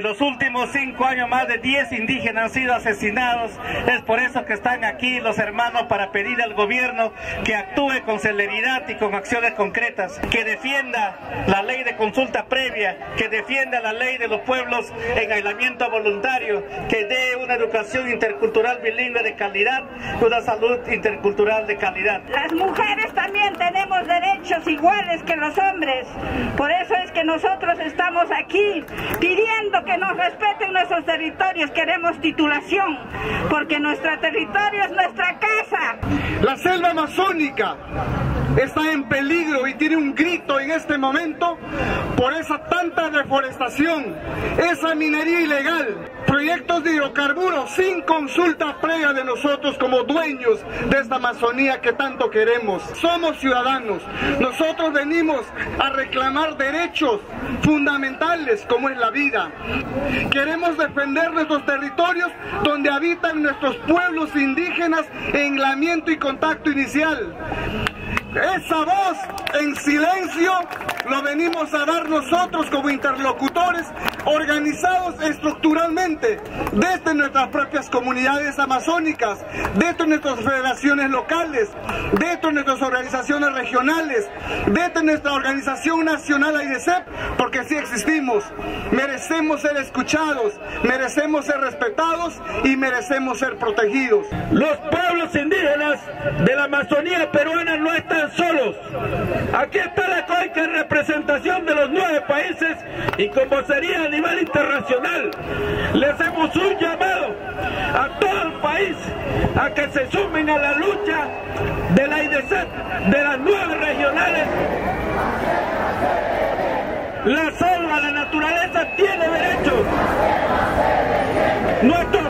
los últimos cinco años más de 10 indígenas han sido asesinados. Es por eso que están aquí los hermanos para pedir al gobierno que actúe con celeridad y con acciones concretas, que defienda la ley de consulta previa, que defienda la ley de los pueblos en aislamiento voluntario, que dé una educación intercultural bilingüe de calidad, una salud intercultural de calidad. Las mujeres también tenemos derechos iguales que los hombres. Por eso es que nosotros estamos aquí pidiendo que nos respeten nuestros territorios. Queremos titulación, porque nuestro territorio es nuestra casa. La selva amazónica está en peligro y tiene un grito en este momento por esa tanta deforestación, esa minería ilegal, proyectos de hidrocarburos sin consulta previa de nosotros como dueños de esta Amazonía que tanto queremos. Somos ciudadanos, nosotros venimos a reclamar derechos fundamentales como es la vida. Queremos defender nuestros territorios donde habitan nuestros pueblos indígenas en lamiento y contacto inicial. Esa voz en silencio lo venimos a dar nosotros como interlocutores organizados estructuralmente desde nuestras propias comunidades amazónicas, desde nuestras federaciones locales, desde nuestras organizaciones regionales, desde nuestra organización nacional AIDESEP, porque sí existimos. Merecemos ser escuchados, merecemos ser respetados y merecemos ser protegidos. Los de la Amazonía peruana no están solos. Aquí está la COICA en representación de los nueve países y como sería a nivel internacional, le hacemos un llamado a todo el país a que se sumen a la lucha de la IDC, de las nueve regionales. La selva, la naturaleza tiene derechos. Nuestro